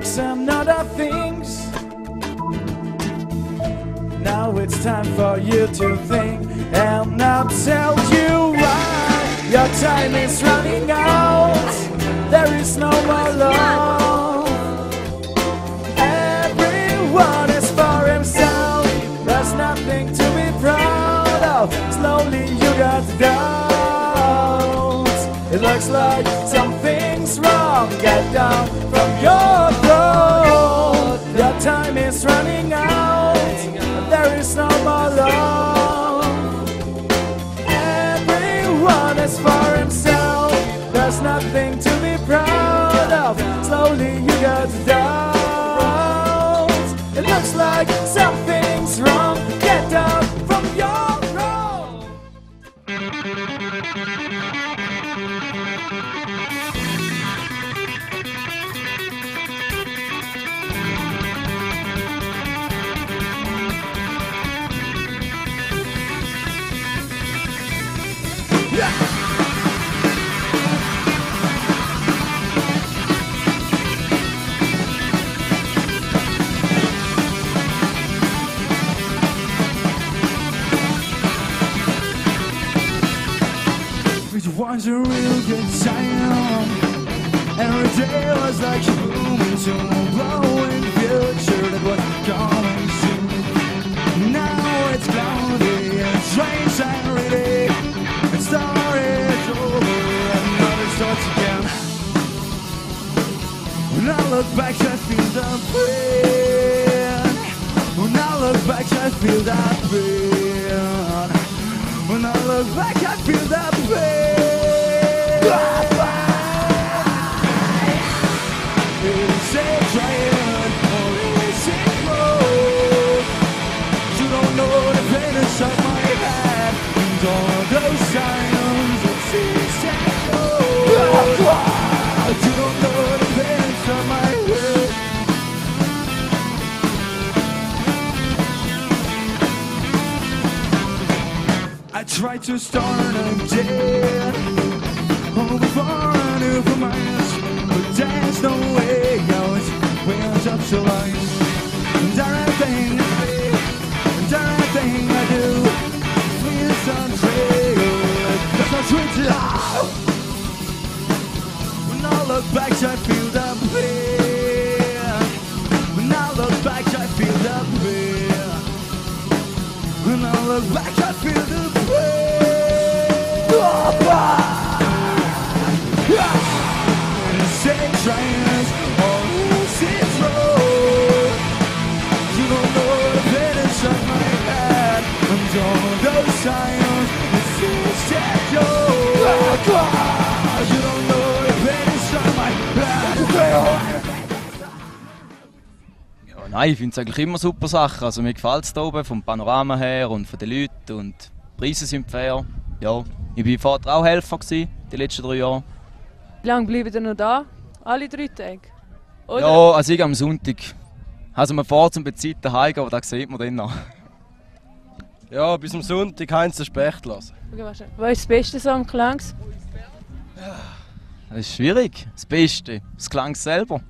drugs and other things. Now it's time for you to think, and I'll tell you why. Your time is running out. There is no more love. Everyone is for himself. There's nothing to be proud of. Slowly you got doubts. It looks like something's wrong. Get down from your is running out. There is no more love. Everyone is for himself. There's nothing to be proud of. Slowly you got down. Is Tried to start again. Oh, before I knew for miles, but there's no way out. Wheels up to life. And everything I say, and everything I do, feels unreal. That's not sweet love. When I look back, I feel the pain. When I look back, I feel the pain. When I look back, I feel the pain. Nein, ich finde es eigentlich immer super Sachen. Also mir gefällt es hier oben, vom Panorama her und von den Leuten und die Preise sind fair. Ja, ich war vorher auch Helfer gewesen, die letzten drei Jahre. Wie lange bleiben ihr noch da? Alle drei Tage? Oder? Ja, also ich am Sonntag. Also man fährt zum Bezeit daheim, aber da sieht man dann noch. Ja, bis am Sonntag Heinz den Specht lassen. Okay. Was ist das Beste so am Klangs? Das ist schwierig. Das Beste, das Klang selber.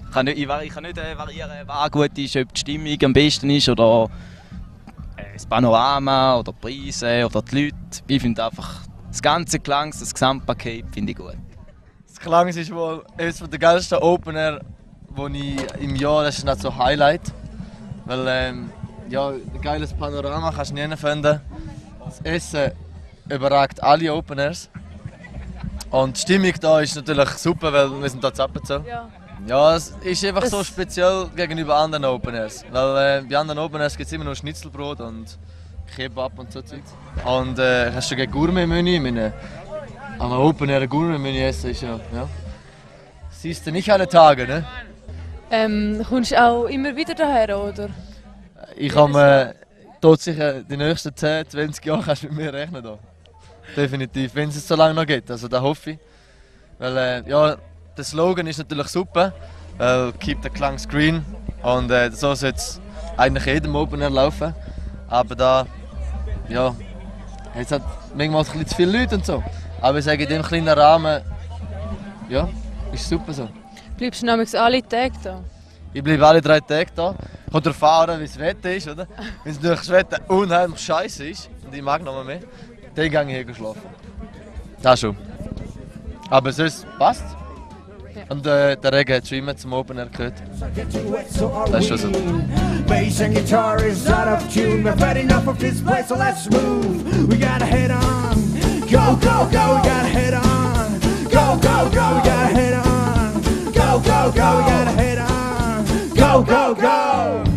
Ich kann nicht, ich, ich kann nicht äh, variieren, was gut ist, ob die Stimmung am besten ist oder das Panorama oder die Preise oder die Leute. Ich finde einfach das ganze Klang, das Gesamtpaket finde ich gut. Das Klang ist wohl eines der geilsten Opener, wo ich im Jahr, das ist nicht so Highlight. Weil ähm, ja, ein geiles Panorama kannst du nie finden. Das Essen überragt alle Openers. Und die Stimmung da ist natürlich super, weil wir sind da zusammen. Ja. Ja, es ist einfach so Es- speziell gegenüber anderen Openers. Weil äh, bei anderen Openers gibt es immer nur Schnitzelbrot und Kebab und so Zeugs. Und äh, hast du ein Gourmet-Menü? Meine, Am Open Air Gourmet-Menü essen ist ja, ja. Siehst du nicht alle Tage, ne? Ähm, kommst du auch immer wieder daher, oder? Ich habe äh, dort sicher die nächsten 10, 20 Jahre kannst du mit mir rechnen. Da. Definitiv, wenn es so lange noch geht. Also da hoffe ich. Weil äh, ja, der Slogan ist natürlich super. Weil keep the Klang screen. Und äh, so soll es eigentlich jedem Open Air laufen. Aber da, ja, jetzt hat manchmal ein bisschen zu viele Leute und so. Aber ich sage, in diesem kleinen Rahmen, ja, ist super so. Bleibst du nämlich alle Tage da? Ich bleibe alle drei Tage da. Kommt darauf an, wie das Wetter ist, oder? Wenn es durch das Wetter unheimlich scheiße ist und ich mag noch mal mehr, dann gehe ich hier schlafen. Das schon. Aber sonst passt Und äh, der Regen hat schon immer zum Air gehört. Das ist schon so. Bass and guitar is out of tune. We've had enough of this place, so let's move. We gotta head on. Go, go, go, we gotta head on. Go, go, go, we gotta head on. Go, go, go, we gotta head on. Go, go, go. Okay,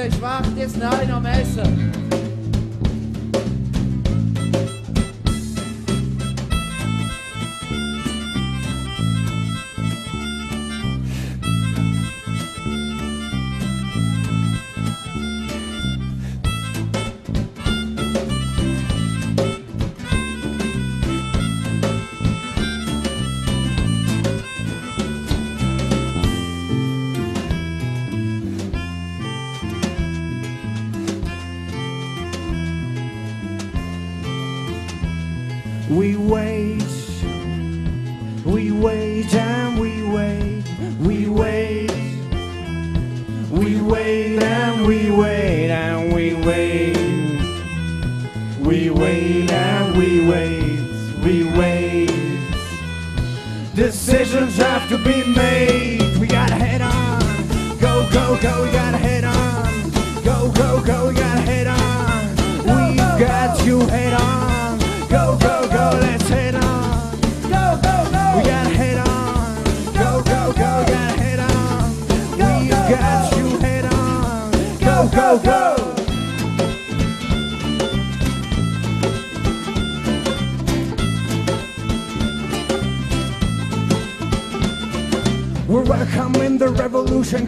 die Seite ist schwach, die sind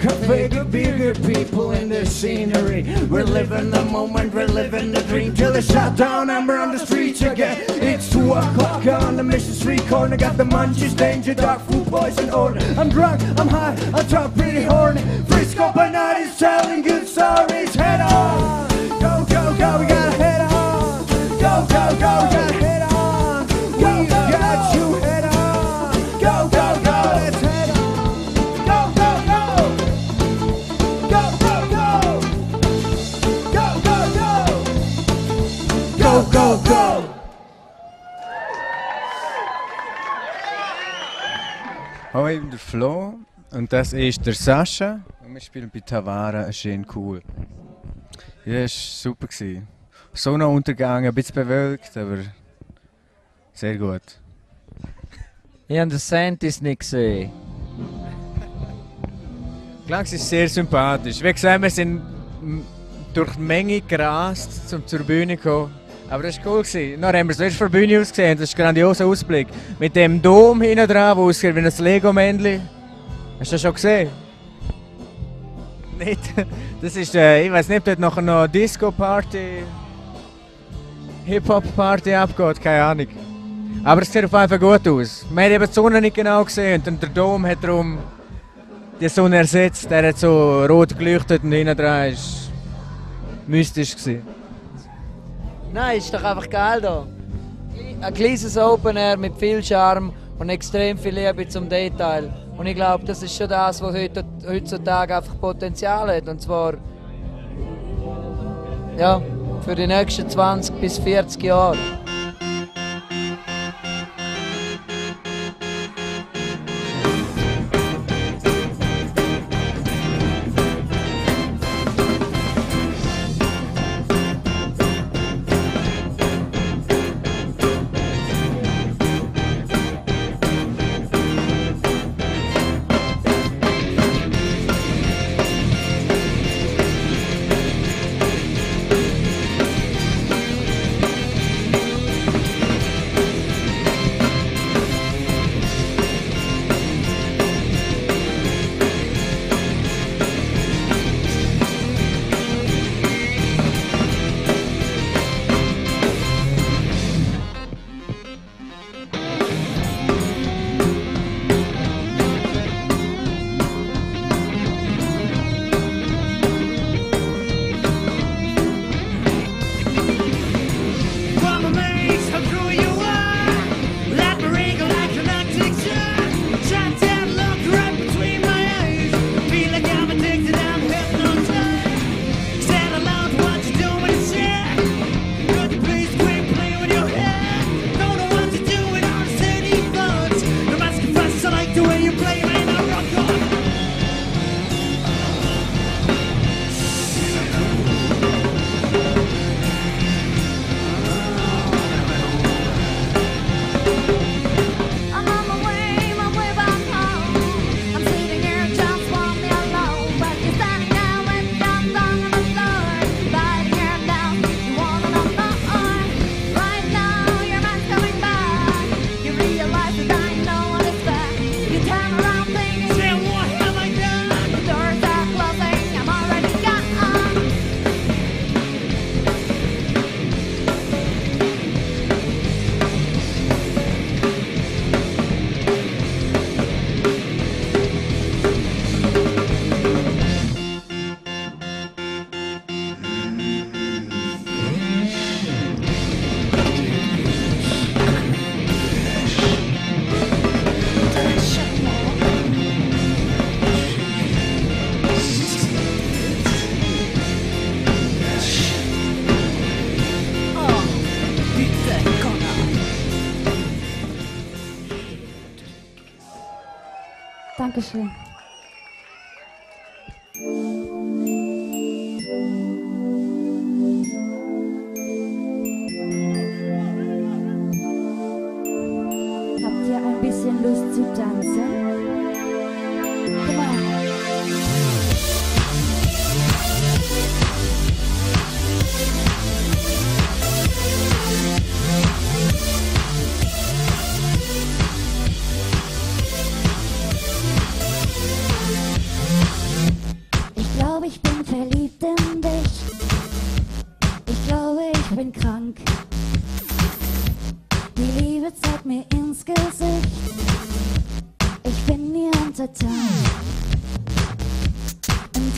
the bigger people in the scenery. We're living the moment, we're living the dream till it's shut down and we're on the streets again. It's two o'clock on the Mission Street corner, got the munchies, danger, dark food, poison order. I'm drunk, I'm high, I'm drunk, pretty horny. Frisco by night is telling good stories. Go! Hallo, ich bin der Flo und das ist der Sascha und wir spielen bei Tavara schön cool. Ja, es war super. Sonnenuntergang, ein bisschen bewölkt, aber sehr gut. Ich habe den Santis nicht gesehen. Klangs ist sehr sympathisch. Wie gesagt, wir sind durch die Menge gerast, um zur Bühne zu kommen. Aber das war cool. Gewesen. Dann haben wir es erst von der Bühne aus gesehen. Das ist ein grandioser Ausblick. Mit dem Dom hinten dran, wo aussieht wie ein Lego-Männchen. Hast du das schon gesehen? Nicht? Das ist, äh, ich weiß nicht, ob dort nachher noch Disco-Party, Hip-Hop-Party abgeht, keine Ahnung. Aber es sieht auf jeden Fall gut aus. Wir haben eben die Sonne nicht genau gesehen und der Dom hat darum die Sonne ersetzt. Der hat so rot geleuchtet und hinten dran ist mystisch gewesen. Nein, ist doch einfach geil da. Ein kleines Open Air mit viel Charme und extrem viel Liebe zum Detail. Und ich glaube, das ist schon das, was heutzutage einfach Potenzial hat. Und zwar ja, für die nächsten 20 bis 40 Jahre.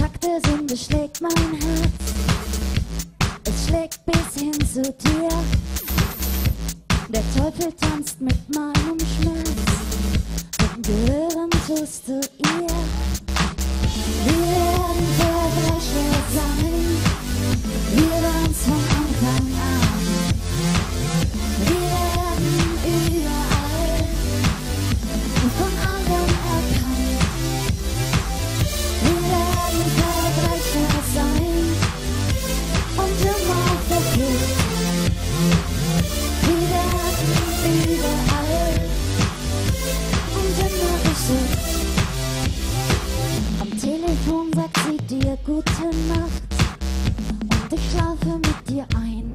Im Takt der Sünde schlägt mein Herz. Es schlägt bis hin zu dir. Der Teufel tanzt mit meinem Schmerz. Und gehören tust du ihr. Wir werden Verbrecher sein. gute Nacht und ich schlafe mit dir ein.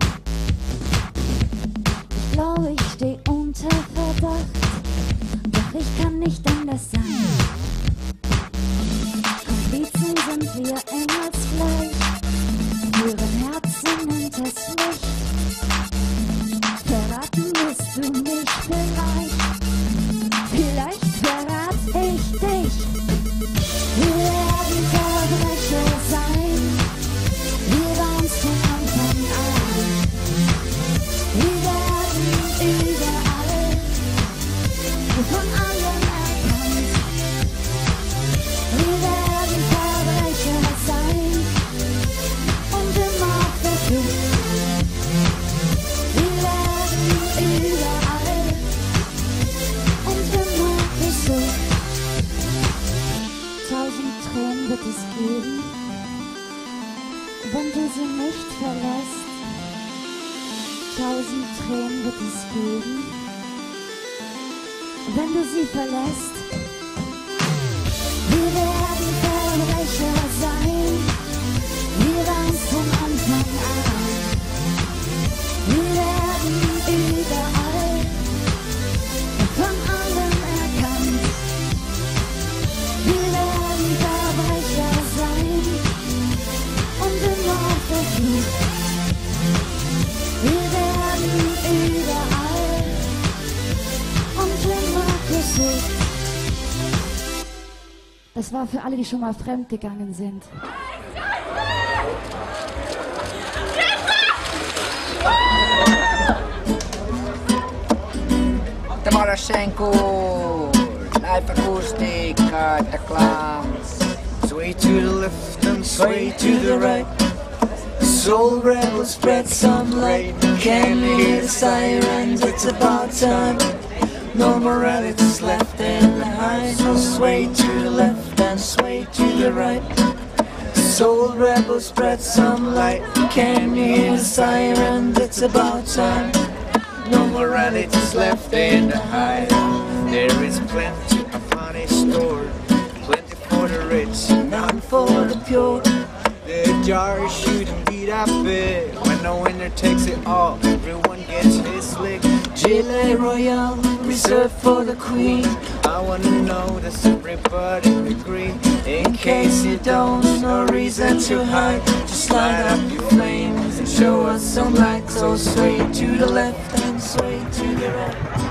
Ich glaube, ich stehe unter Verdacht, doch ich kann nicht an wenn du sie verlässt. Wir Das war für alle, die schon mal fremd gegangen sind. Tamarashenko, live acoustic, at the clowns. Sway to the left and sway to the right. Soul rebel spread some light. Can you hear the sirens? It's about time. No morality's left in behind. So sway to the left and sway to the right. Soul rebel spread some light. Can you hear the sirens? It's about time. No morality's left in the hide. There is plenty upon a store, plenty for the rich, none for the pure. The jar shooting beat up big. When the winner takes it all, everyone gets his lick. Gilet Royale, reserved for the queen. I wanna know does everybody agree? In case you don't, no reason to hide. Just light up your flames and show us some light. So sway to the left and sway to the right.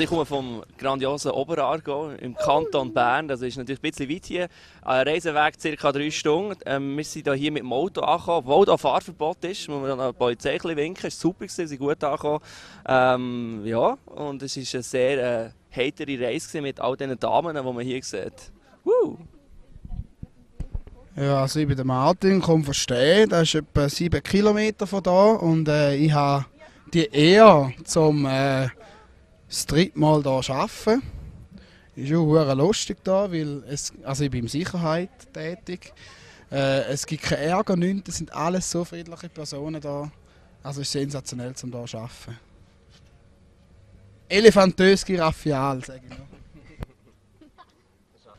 Also ich komme vom grandiosen Oberaargau im Kanton Bern. Das ist natürlich ein bisschen weit hier. Ein Reiseweg ca. drei Stunden. Ähm, wir sind hier mit dem Auto angekommen, obwohl da Fahrverbot ist. Muss man dann die Polizei winken. Es war super, wir sind gut angekommen. Ähm, ja, und es war eine sehr äh, heitere Reise mit all diesen Damen, die man hier sieht. Woo! Ja, also ich bin der Martin, komme von Steh, das ist etwa 7 Kilometer von da und äh, ich habe die Ehre, zum äh, das dritte Mal hier arbeiten. Ist auch hure lustig da, weil es, also ich bin in Sicherheit tätig. Äh, es gibt keinen Ärger, nichts, es sind alles so friedliche Personen da. Also es ist sensationell, zum hier zu arbeiten. Elefantös Giraffial, sage ich noch.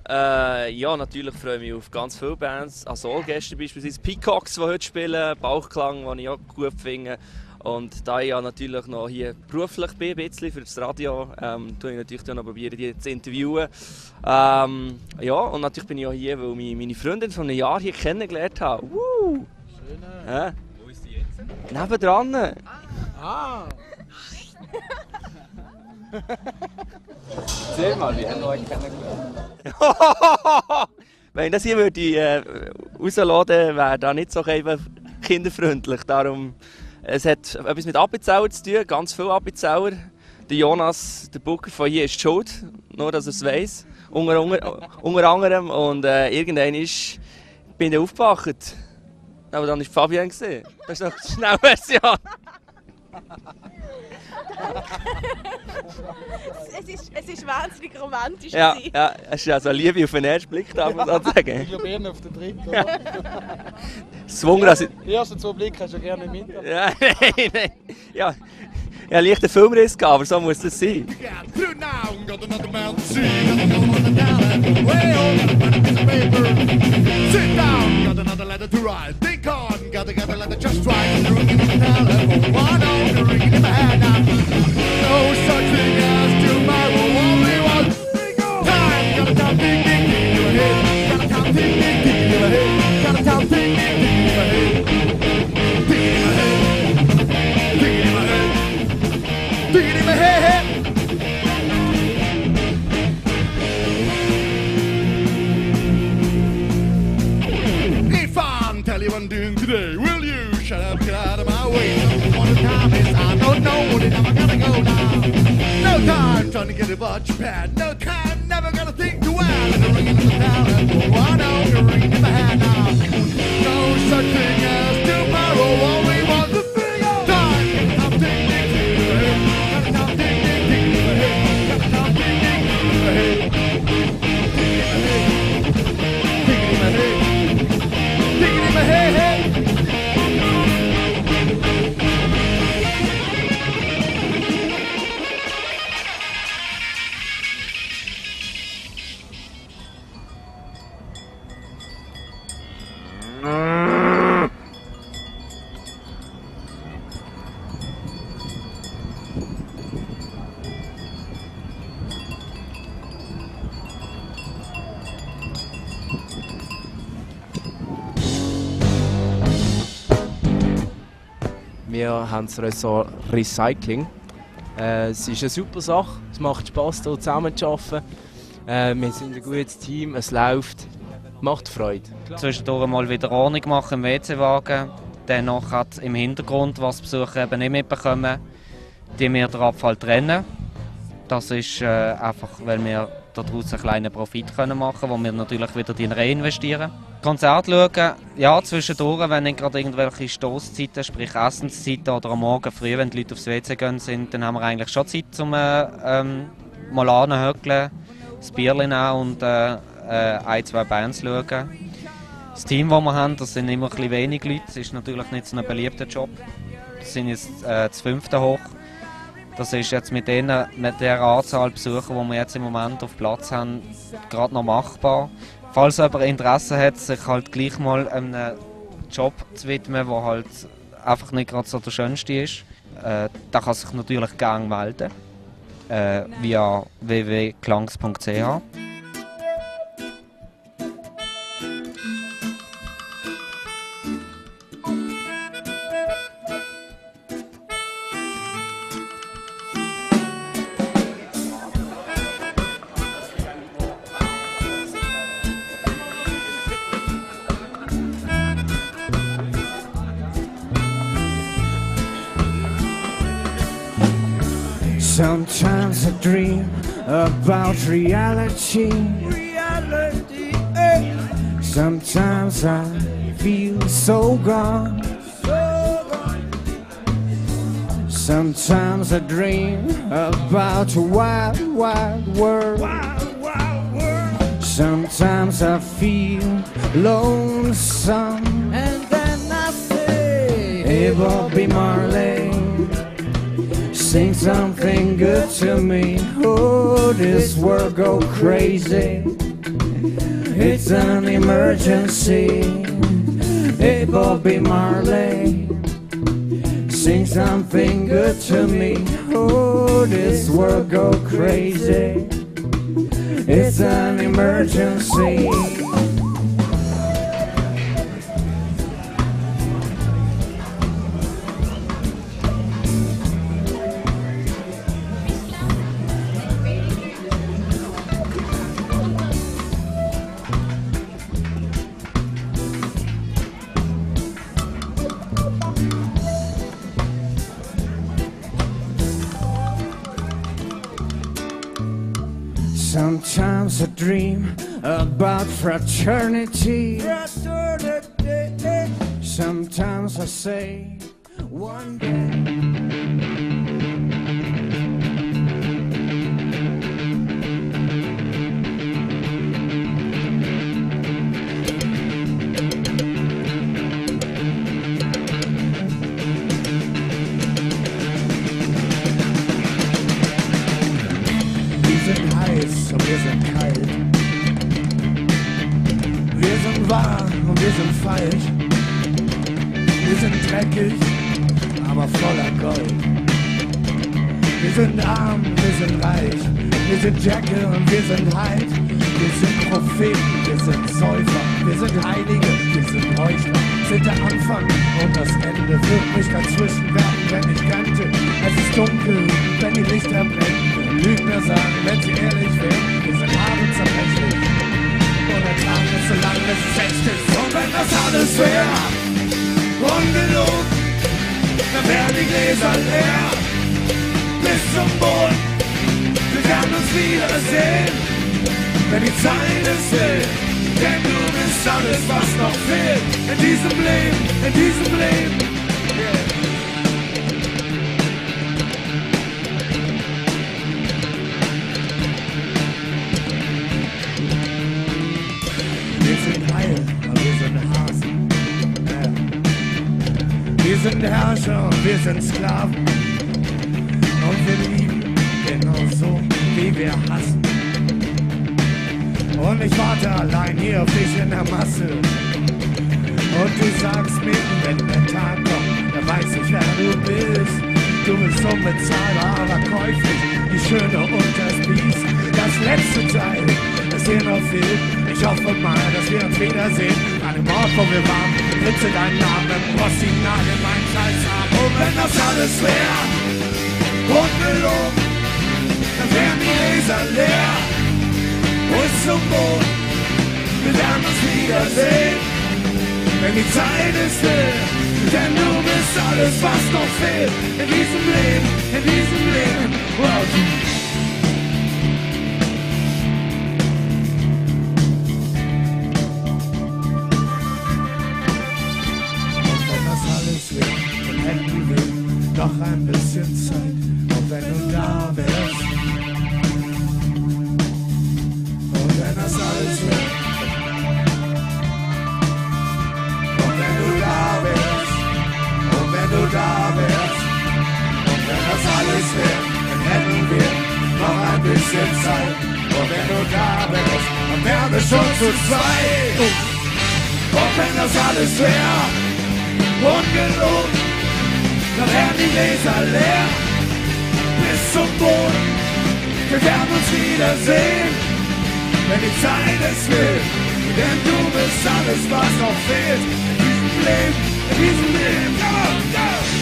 Äh, ja, natürlich freue ich mich auf ganz viele Bands. Also gestern beispielsweise Peacocks, die heute spielen, Bauchklang, den ich auch gut finde. Und da ich ja natürlich noch hier beruflich bin, bisschen für das Radio, ähm, tue ich natürlich dann noch probieren, die zu interviewen. Ähm, ja, und natürlich bin ich auch hier, weil ich meine Freundin von einem Jahr hier kennengelernt habe. Woo! Schön. Wo ist sie jetzt? Nebendran. Ah! Erzähl mal, wie haben wir euch kennengelernt? Wenn das hier würde äh, rausladen, wäre das nicht so kinderfreundlich. Darum, es hat etwas mit Appenzauer zu tun, ganz viele Appenzauer. Der Jonas, der Booker von hier, ist schuld, nur dass er es weiss. Unter, unter, unter anderem. Und äh, irgendwann ist, bin ich aufgewacht. Aber dann war Fabian. Das ist noch die Schnellversion. Es, ist, es ist wahnsinnig romantisch. Ja, gewesen. ja, es ist also Liebe auf den ersten Blick, darf man so sagen. Ich glaube eher auf den dritten. Ja. oder? Das Wunder, dass ich- Die ersten zwei Blicke hast du ja gerne mit. Ja, nein, nein. Ja, ja leicht einen Filmriss gehabt, aber so muss das sein. Through today, will you shut up, get out of my way? Don't want to is I don't know it I'm gonna go now. No time trying to get a watch pad. No time, never gonna think to add. The ringing in the town, and I know you're ringing in my head now. No such thing as tomorrow, only one Wir haben das Ressort Recycling. Äh, es ist eine super Sache. Es macht Spaß, hier zusammen zu arbeiten. Äh, wir sind ein gutes Team, es läuft. Macht Freude. Zwischendurch mal wieder Ordnung machen im WC-Wagen. Dann noch hat im Hintergrund, was die Besucher eben nicht mitbekommen, die wir den Abfall trennen. Das ist äh, einfach, weil wir daraus einen kleinen Profit können machen können, wo wir natürlich wieder in reinvestieren. Konzert schauen, ja, zwischendurch, wenn nicht gerade irgendwelche Stoßzeiten, sprich Essenszeiten oder am Morgen früh, wenn die Leute aufs WC gehen, sind, dann haben wir eigentlich schon Zeit, um äh, ähm, mal anzuhöckeln, das Bierchen nehmen und äh, äh, ein, zwei Bands schauen. Das Team, das wir haben, das sind immer ein bisschen wenig Leute. Das ist natürlich nicht so ein beliebter Job. Das sind jetzt äh, das fünfte hoch. Das ist jetzt mit, denen, mit der Anzahl Besucher, die wir jetzt im Moment auf Platz haben, gerade noch machbar. Falls jemand Interesse hat, sich halt gleich mal einem Job zu widmen, der halt einfach nicht gerade so der schönste ist, äh, der kann sich natürlich gerne melden. Äh, via www.klangs.ch. about reality. Reality, eh. Sometimes I feel so gone. Sometimes I dream about a wild, wild world. Sometimes I feel lonesome. And then I say, Hey, Bobby Marley, sing something good to me. Oh, this world go crazy. It's an emergency. Hey, Bobby Marley, sing something good to me. Oh, this world go crazy. It's an emergency. About fraternity. Sometimes I say, sind Säufer. Wir sind Heilige, wir sind Heuchler. Sind der Anfang und das Ende. Wird mich dazwischen werfen, wenn ich könnte. Es ist dunkel, wenn die Lichter brennen. Lügner sagen, wenn sie ehrlich wären, wir sind abends zerbrechlich. Und der Tag ist so lang, bis es echt ist. Und wenn das alles wäre, ungelogen, dann wären die Gläser leer. Bis zum Boden, wir werden uns wiedersehen. Wenn die Zeit es will, denn du bist alles, was noch fehlt. In diesem Leben, in diesem Leben. Wir sind heil, wir sind Hasen. Wir sind Herrscher wir sind Sklaven. Und wir lieben genauso, wie wir hassen. Und ich warte allein hier auf dich in der Masse. Und du sagst mir, wenn der Tag kommt, dann weiß ich, wer du bist. Du bist unbezahlbar, aber käuflich, die Schöne und das Biest. Das letzte Teil, das hier noch fehlt. Ich hoffe mal, dass wir uns wiedersehen. An dem Ort, wo wir waren, Ritze deinen Namen, Rossi nagel mein Scheiß ab. Und wenn das alles wär, ungelogen, dann wären die Leser leer. Und zum Boden, wir werden uns wiedersehen, wenn die Zeit ist still. Denn du bist alles, was noch fehlt in diesem Leben, in diesem Leben. Wow, schon zu zweit. Und wenn das alles wäre, ungelogen, dann wären die Leser leer bis zum Boden. Wir werden uns wiedersehen, wenn die Zeit es will. Denn du bist alles, was noch fehlt in diesem Leben, in diesem Leben. Come on, go!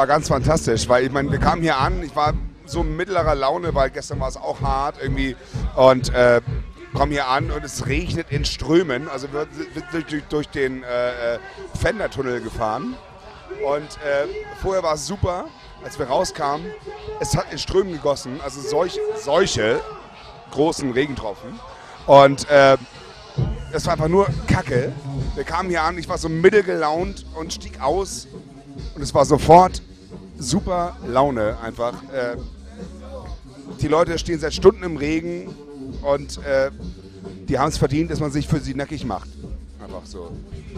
War ganz fantastisch, weil ich meine, wir kamen hier an, ich war so mittlerer Laune, weil gestern war es auch hart irgendwie und äh, kommen hier an und es regnet in Strömen, also wir sind durch, durch, den äh, äh, Fender-Tunnel gefahren und äh, vorher war es super, als wir rauskamen, es hat in Strömen gegossen, also solch, solche großen Regentropfen und äh, es war einfach nur Kacke. Wir kamen hier an, ich war so mittelgelaunt und stieg aus und es war sofort super Laune einfach. Äh, die Leute stehen seit Stunden im Regen und äh, die haben es verdient, dass man sich für sie nackig macht. Einfach so.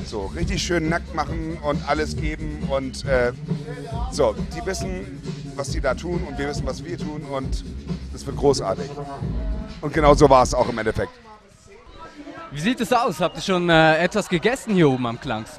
So, richtig schön nackt machen und alles geben und äh, so, die wissen, was die da tun und wir wissen, was wir tun und das wird großartig. Und genau so war es auch im Endeffekt. Wie sieht es aus? Habt ihr schon äh, etwas gegessen hier oben am Klangs?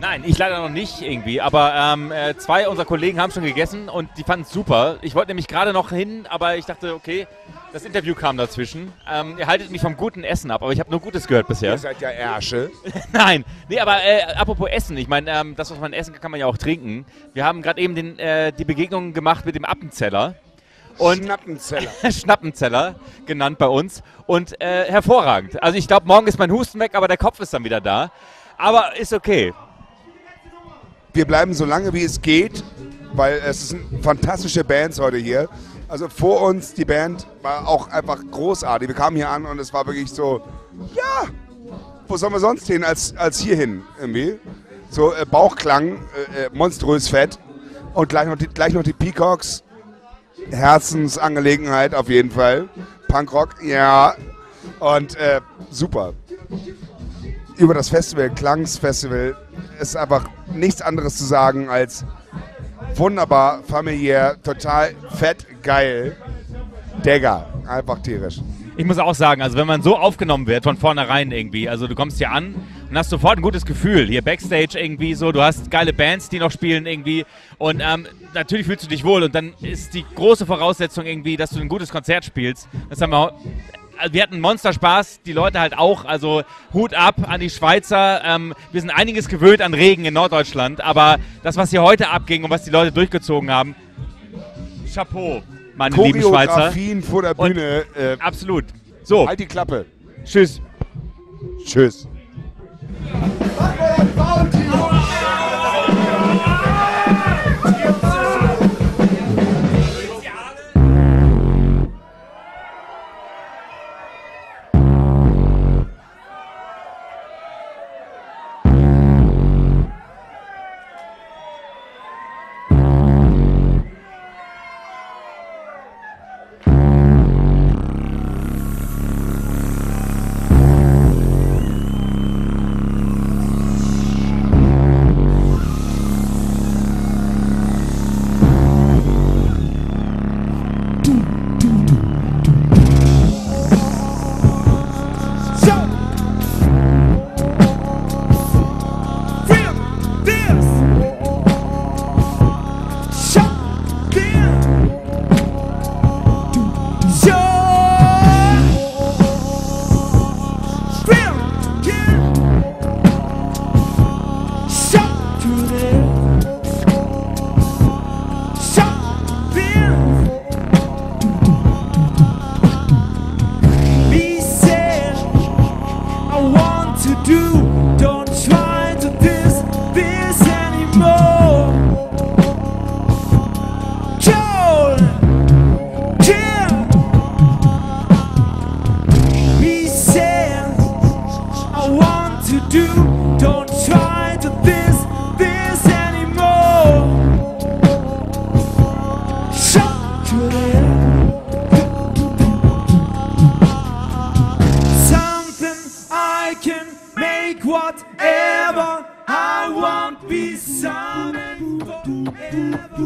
Nein, ich leider noch nicht irgendwie, aber ähm, äh, zwei unserer Kollegen haben schon gegessen und die fanden es super. Ich wollte nämlich gerade noch hin, aber ich dachte, okay, das Interview kam dazwischen. Ähm, ihr haltet mich vom guten Essen ab, aber ich habe nur Gutes gehört bisher. Ihr seid ja Ärsche. Nein, nee, aber äh, apropos Essen, ich meine, ähm, das, was man essen kann, kann man ja auch trinken. Wir haben gerade eben den, äh, die Begegnung gemacht mit dem Appenzeller. Und Schnappenzeller. Schnappenzeller genannt bei uns. Und äh, hervorragend. Also ich glaube, morgen ist mein Husten weg, aber der Kopf ist dann wieder da. Aber ist okay. Wir bleiben so lange wie es geht, weil es sind fantastische Bands heute hier. Also vor uns, die Band war auch einfach großartig. Wir kamen hier an und es war wirklich so, ja, wo sollen wir sonst hin als, als hierhin irgendwie? So äh, Bauchklang, äh, äh, monströs fett. Und gleich noch, die, gleich noch die Peacocks. Herzensangelegenheit auf jeden Fall. Punkrock, ja. Und äh, super. Über das Festival, Klangsfestival, ist einfach nichts anderes zu sagen als wunderbar, familiär, total fett, geil. Digga, einfach tierisch. Ich muss auch sagen, also wenn man so aufgenommen wird von vornherein irgendwie, also du kommst hier an und hast sofort ein gutes Gefühl. Hier Backstage irgendwie so, du hast geile Bands, die noch spielen irgendwie und ähm, natürlich fühlst du dich wohl und dann ist die große Voraussetzung irgendwie, dass du ein gutes Konzert spielst. Das haben wir wir hatten Monsterspaß, die Leute halt auch. Also Hut ab an die Schweizer. Ähm, wir sind einiges gewöhnt an Regen in Norddeutschland, aber das, was hier heute abging und was die Leute durchgezogen haben, Chapeau, meine lieben Schweizer. Vor der Bühne. äh, absolut. So. Halt die Klappe. Tschüss. Tschüss. Simon forever.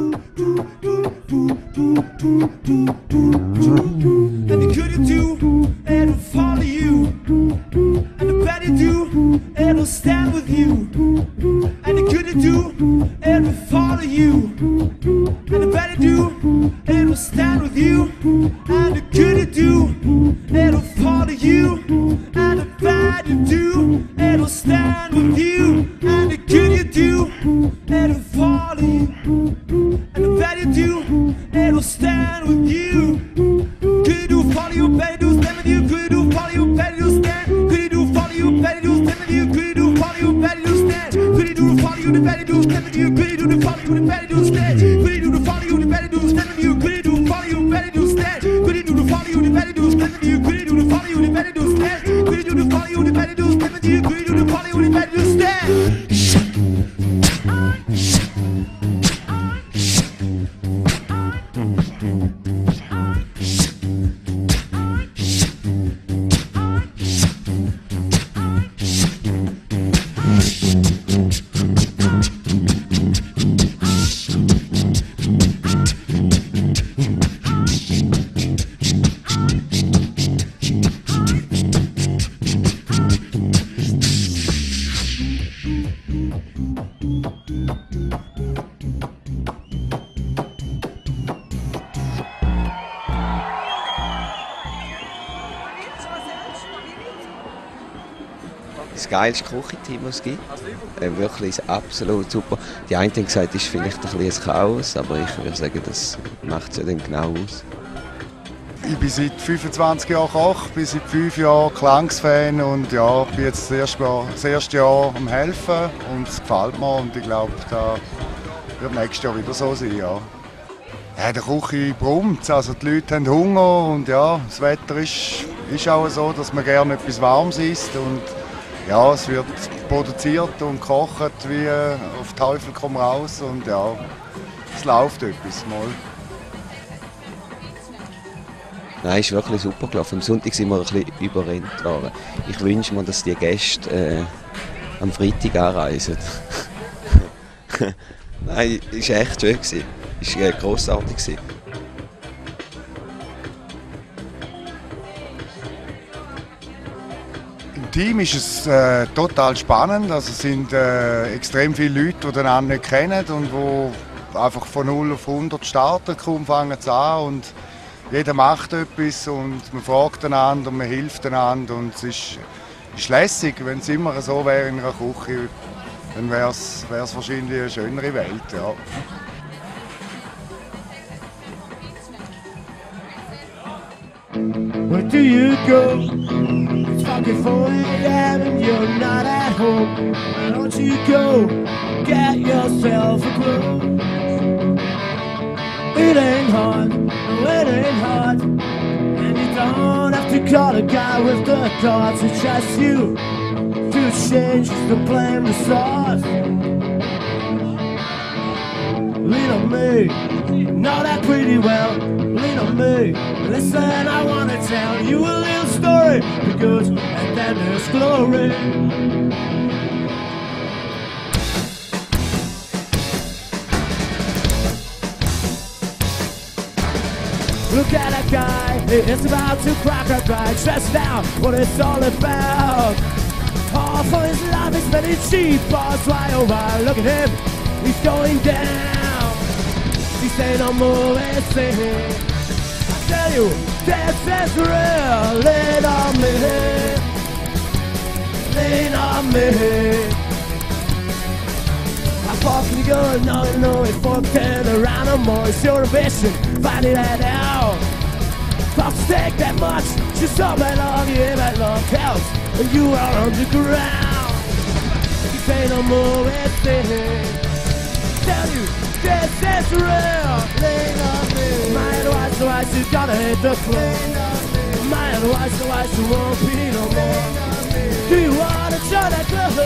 Das es gibt. Äh, wirklich absolut super. Die einen haben gesagt, es ist vielleicht ein bisschen Chaos, aber ich würde sagen, das macht es ja dann genau aus. Ich bin seit 25 Jahren Koch, bin seit 5 Jahren Klangsfan und ja, bin jetzt das erste, Jahr, das erste Jahr am Helfen und es gefällt mir und ich glaube, da wird nächstes Jahr wieder so sein, ja. Ja, der Küche brummt also die Leute haben Hunger und ja, das Wetter ist, ist auch so, dass man gerne etwas Warmes isst und ja, es wird produziert und gekocht wie äh, auf Teufel komm raus und ja, es läuft etwas mal. Nein, es ist wirklich super gelaufen. Am Sonntag sind wir ein bisschen überrennt worden. Ich wünsche mir, dass die Gäste äh, am Freitag anreisen. Nein, es war echt schön. Es war äh, grossartig. gewesen. Team ist es äh, total spannend. Also es sind äh, extrem viele Leute, die den nicht kennen und die einfach von 0 auf 100 starten, kaum fangen sie an und jeder macht etwas und man fragt einander und man hilft einander und es ist, ist lässig. Wenn es immer so wäre in einer Küche, dann wäre es wahrscheinlich eine schönere Welt. Ja. Where do you go? It's fucking 4 a.m. and you're not at home. Why don't you go get yourself a clue? It ain't hard, no, it ain't hard. And you don't have to call a guy with the cards. It's just you to change the blame the sauce. Lean on me, know that pretty well. Lean on me. Listen, I wanna tell you a little story because and then there's glory. Look at that guy, he's about to crack a guy, stressed out what it's all about. All for his life is many cheap bars right over. Look at him, he's going down he say no more listening. I tell you, this is real. Lean on me, lean on me. I fought for the girl, now you know it for ten around no more. It's your ambition, find it out. Fuck's take that much, she's so bad on you, that long counts, and you are on the ground. He say no more listening. Tell you. Desiree Lean on me My advice advice, us you gotta hit the floor Lean on me. My advice advice, us you won't be no more Lean on me. Do you wanna try that club?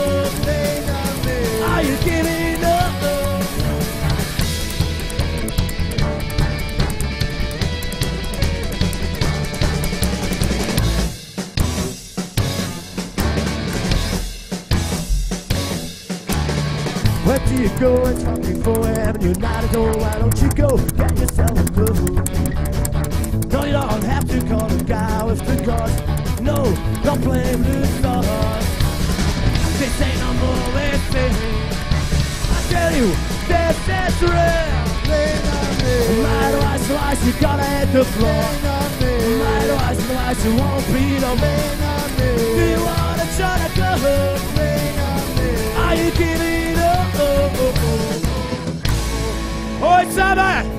Are you giving up? Where do you go and come for heaven, you're not a door. Why don't you go get yourself a clue? No, you don't have to call the guy with the cause. No, don't blame the stars. This ain't no movie thing. I tell you, this is real. Lie to us twice, you gotta hit the floor. Lie to us twice, you won't be no man. Do you wanna try to go? Ring on me. Are you giving up? Hosanna!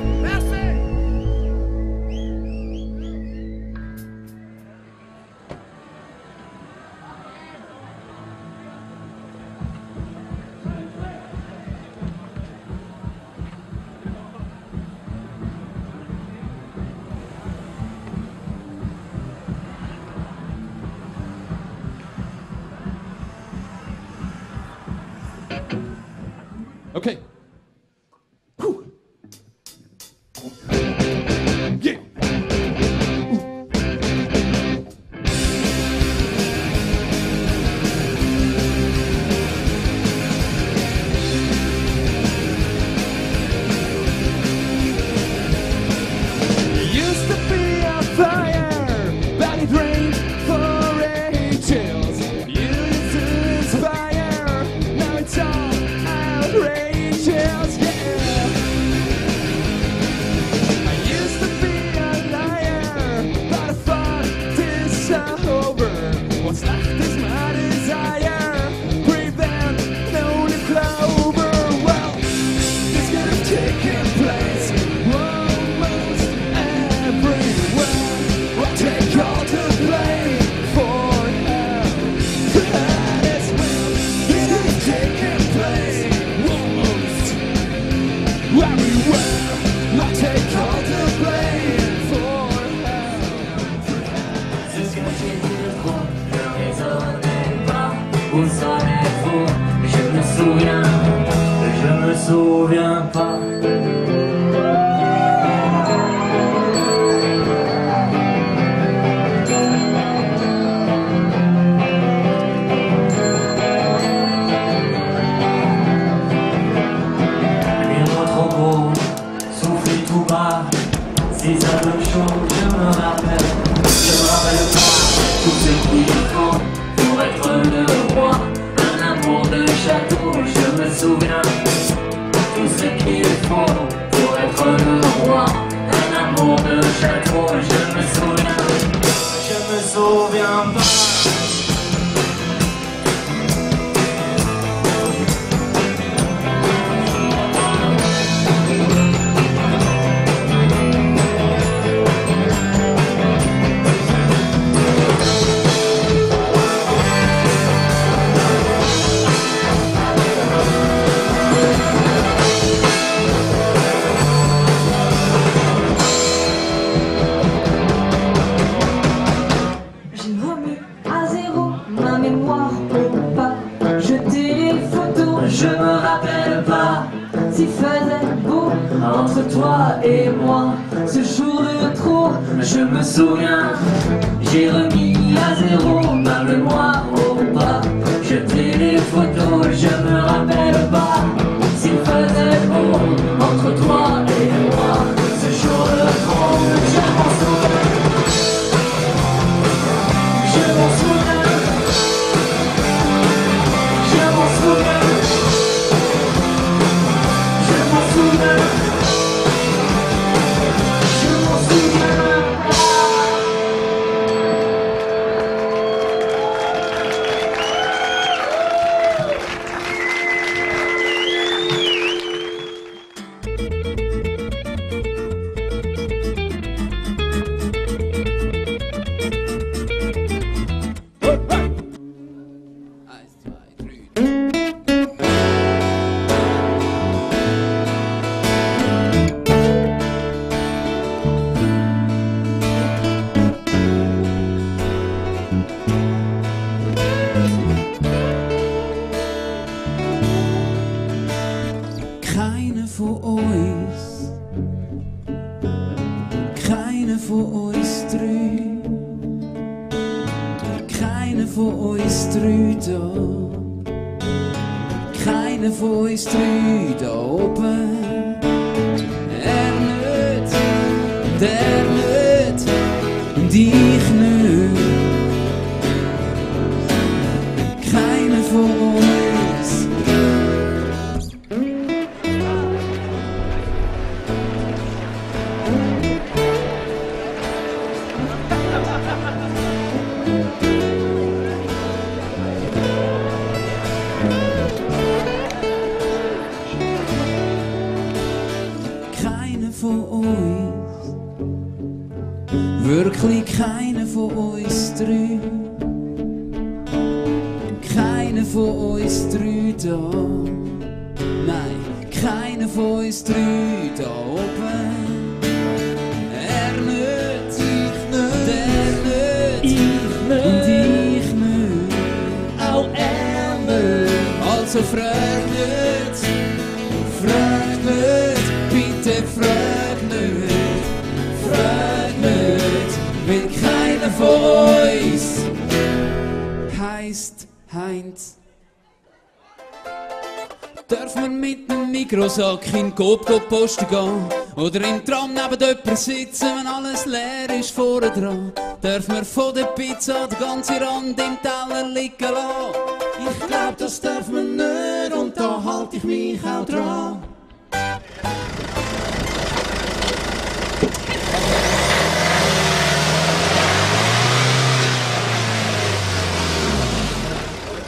Einem Mikrosack in Coop go posten gehen? Oder im Tram neben jemandem sitzen, wenn alles leer ist vorne dran? Darf man von der Pizza den ganzen Rand im Teller liegen lassen? Ich glaub, das darf man nicht und da halte ich mich auch dran.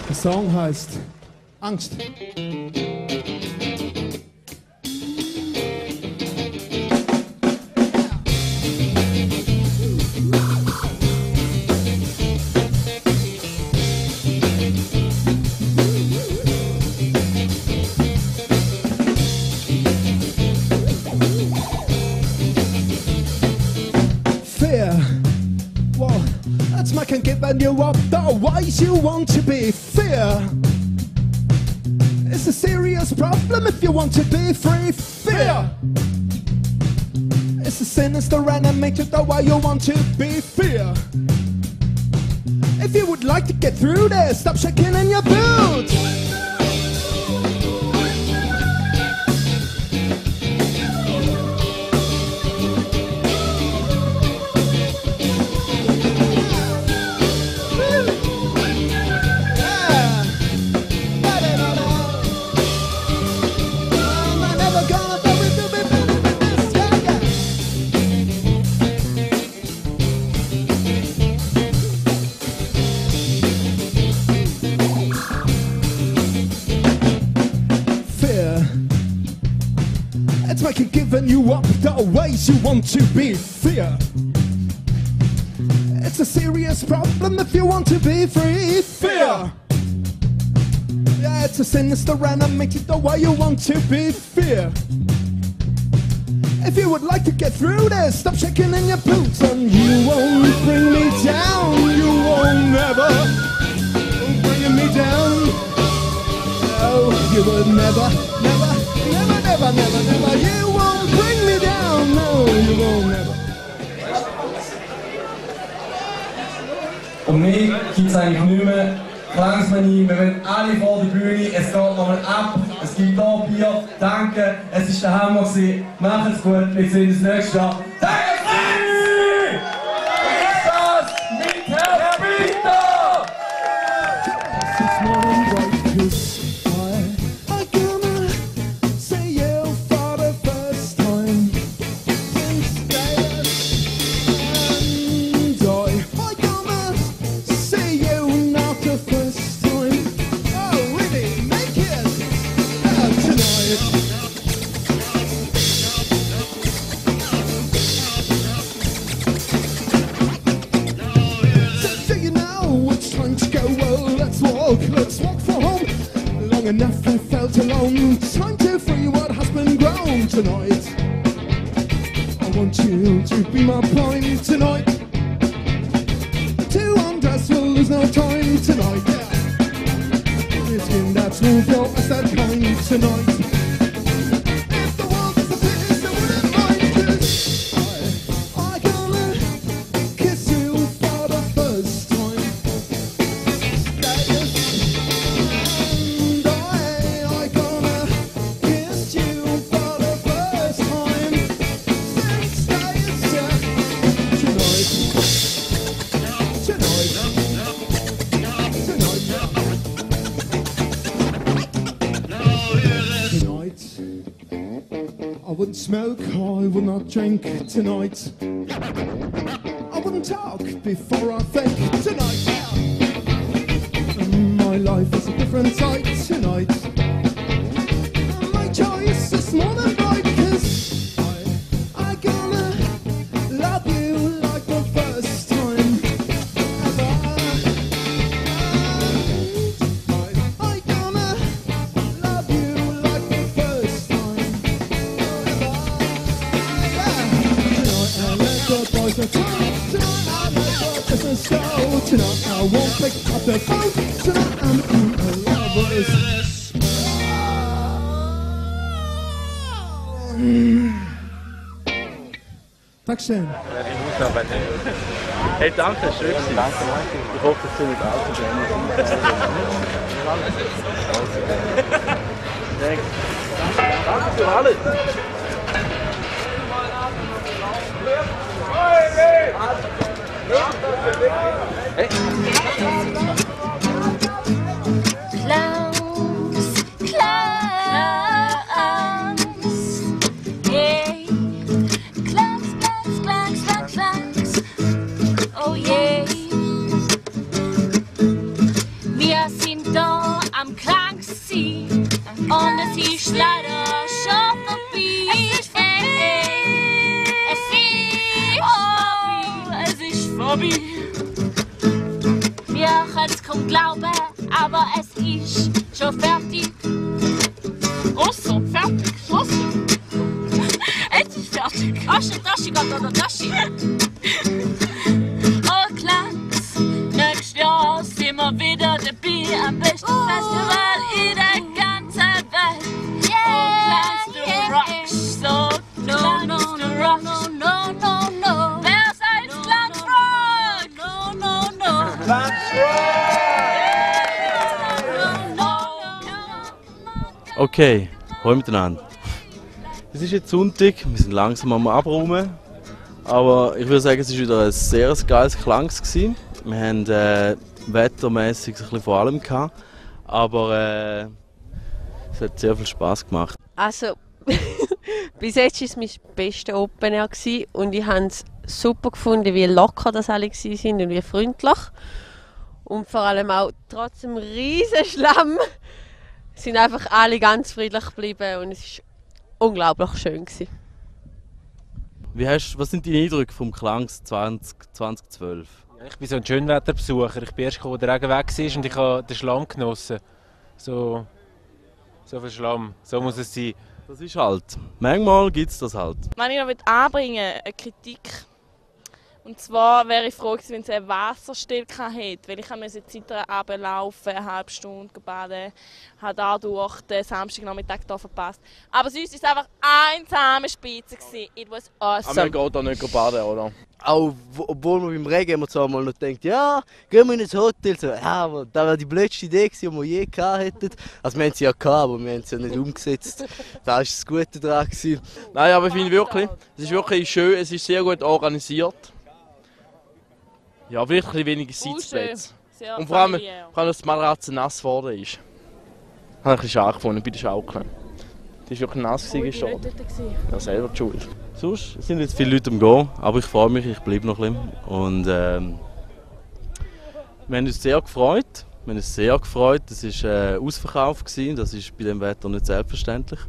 Der Song heißt Angst. That's making giving you up the ways you want to be. Fear. It's a serious problem if you want to be free. Fear. It's a sinister enemy to the way you want to be. Fear. If you would like to get through this, stop shaking in your boots. You up the ways you want to be. Fear. It's a serious problem if you want to be free. Fear. Yeah, it's a sinister enemy to the way you want to be. Fear. If you would like to get through this, stop shaking in your boots and you won't bring me down. You won't never bring me down. No, you would never, never, never, never, never, never. You you won't never. Und mich gibt es eigentlich nicht mehr. Klangsmanie, wir wollen alle vor die Bühne, es geht nochmal ab, es gibt hier Bier, danke, es ist der Hammer gewesen, macht's gut, wir sehen uns nächstes Jahr. Danke, enough we felt alone. Time to free what has been grown tonight. I want you to be my point tonight. To undress, we'll lose no time tonight. Yeah. It's in that smooth, your that kind tonight. Smoke, I will not drink tonight. I wouldn't talk before I think tonight. My life is a different sight Dankeschön. Hey, danke, schön. Danke, Ich hoffe, dass Sie nicht Auto Danke für alles. Clowns, Gott, oder Tasche. Oh, Klangs, nächstes Jahr sind wir wieder dabei am besten Festival in der ganzen Welt. Oh, Klangs, du rockst so. No, no, no, rockst. no, no, no, no. Wer sagt Klangs rock? No, no, no. Okay, hallo miteinander. Ist jetzt Sonntag, wir sind langsam am Abräumen. Aber ich würde sagen, es war wieder ein sehr geiles Klangs. Gewesen. Wir haben äh, wettermäßig ein bisschen vor allem gehabt. Aber äh, es hat sehr viel Spaß gemacht. Also, bis jetzt war es mein bester Open Air gewesen und ich habe es super gefunden, wie locker das alle waren und wie freundlich. Und vor allem auch trotz dem riesen Schlamm sind einfach alle ganz friedlich geblieben und es war unglaublich schön. Gewesen. Wie hast, was sind deine Eindrücke vom Klangs 20, 2012? Ja, ich bin so ein Schönwetterbesucher. Ich bin erst gekommen, als der Regen weg war und ich habe den Schlamm genossen. So, so viel Schlamm. So muss es sein. Das ist halt. Manchmal gibt es das halt. Wenn ich noch anbringen eine Kritik. Und zwar wäre ich froh gewesen, wenn es eine Wasserstelle hätte, weil ich musste Zeit runterlaufen, eine halbe Stunde baden, habe dadurch den Samstagnachmittag hier verpasst. Aber sonst war es einfach einsame Spitze. Gewesen. It was Aber awesome. man geht da nicht baden, oder? Auch wo- obwohl man beim Regen immer zwar mal noch denkt, ja, gehen wir ins Hotel. So, ja, aber das wäre die blödste Idee gewesen, die wir je gehabt hätten. Also wir haben sie ja gehabt, aber wir haben sie ja nicht umgesetzt. Da war das Gute dran. Gewesen. Nein, aber ich finde wirklich, es ist wirklich schön, es ist sehr gut organisiert. Ja, wirklich weniger Sitzplätze. Sehr Und vor allem, familiär. vor allem, dass die Matratze nass vorne ist. Habe ich ein bisschen schade gefunden bei der Schaukel. Die ist wirklich nass Oh, war gewesen. Ja, selber die schuld. Sonst sind jetzt viele Leute am Gehen, aber ich freue mich, ich bleibe noch ein bisschen. Und ähm, wir haben uns sehr gefreut. Wir haben uns sehr gefreut. Es war äh, ausverkauft, gewesen. das ist bei dem Wetter nicht selbstverständlich.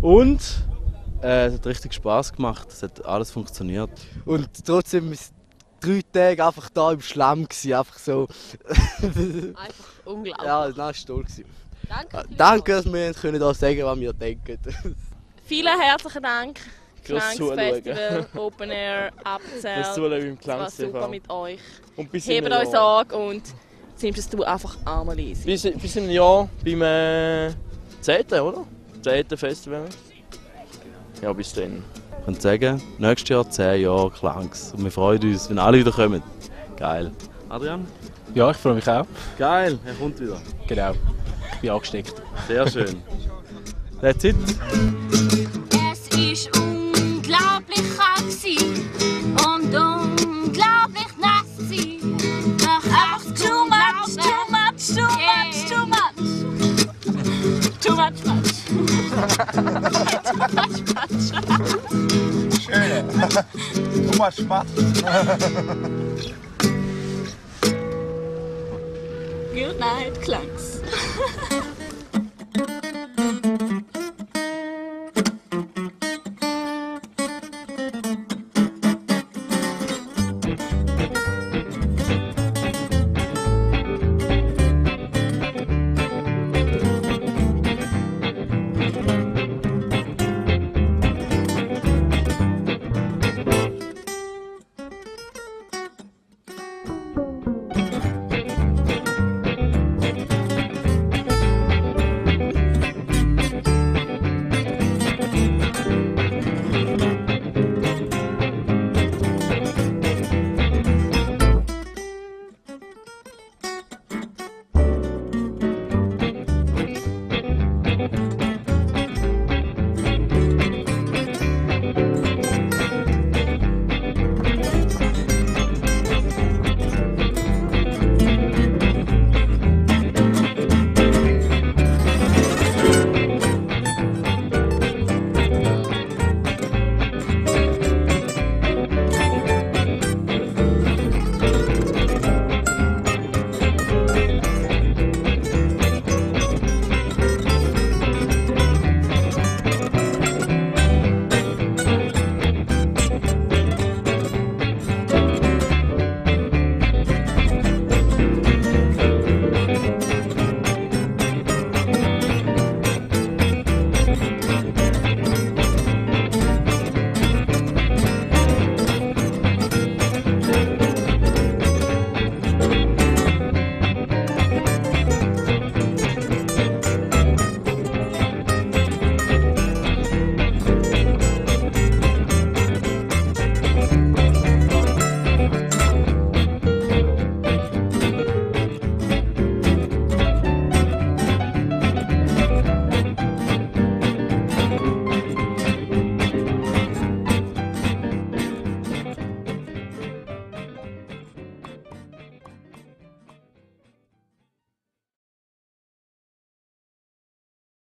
Und äh, es hat richtig Spaß gemacht, es hat alles funktioniert. Und trotzdem ist drei Tage einfach da im Schlamm. Gewesen, einfach so. Einfach unglaublich. Ja, das war toll. Gewesen. Danke. Danke, dass wir können da sagen was wir denken. Vielen herzlichen Dank. Fürs. Festival, Open Air, Appenzell. Fürs Zuschauen im war super mit euch. Und bis Hebt euch an und ziehst du einfach einmal easy. Bis, bis im Jahr beim äh, 10. oder? 10. Festival. Ja, bis dann. Kann sagen, nächstes Jahr 10 Jahre Klangs. Und wir freuen uns, wenn alle wieder kommen. Geil. Adrian? Ja, ich freue mich auch. Geil, er kommt wieder. Genau. Ich bin angesteckt. Sehr schön. That's it. Es ist unglaublich kalt und unglaublich nass einfach too much, too much, too much, too much. Too much, much. too much, much. Too much mud. Good night, clunks.